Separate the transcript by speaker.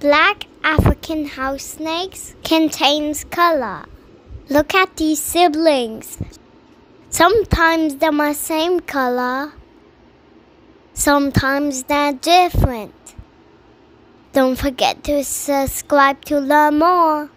Speaker 1: Black African house snakes contains color. Look at these siblings. Sometimes they're my same color. Sometimes they're different. Don't forget to subscribe to learn more.